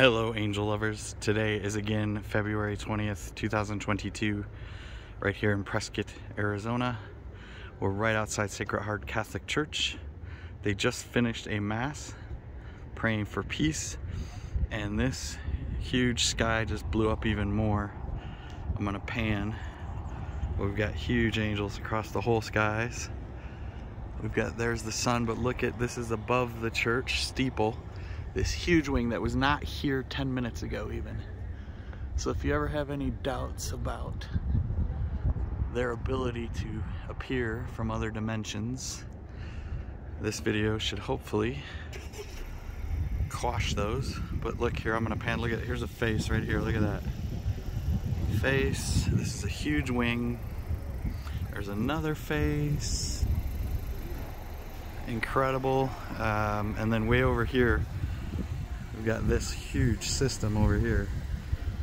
Hello, angel lovers. Today is again February 20th, 2022, right here in Prescott, Arizona. We're right outside Sacred Heart Catholic Church. They just finished a Mass praying for peace, and this huge sky just blew up even more. I'm gonna pan. We've got huge angels across the whole skies. We've got, there's the sun, but look at, this is above the church steeple this huge wing that was not here 10 minutes ago even. So if you ever have any doubts about their ability to appear from other dimensions, this video should hopefully quash those. But look here, I'm gonna pan, look at, here's a face right here, look at that. Face, this is a huge wing. There's another face. Incredible. Um, and then way over here, We've got this huge system over here.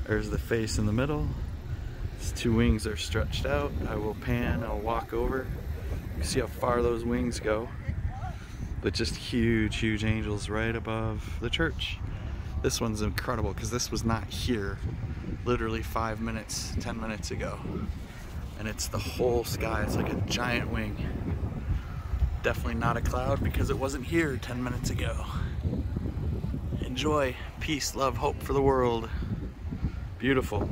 There's the face in the middle. These two wings are stretched out. I will pan, I'll walk over. You see how far those wings go. But just huge, huge angels right above the church. This one's incredible because this was not here literally five minutes, 10 minutes ago. And it's the whole sky. It's like a giant wing. Definitely not a cloud because it wasn't here 10 minutes ago joy, peace, love, hope for the world. Beautiful.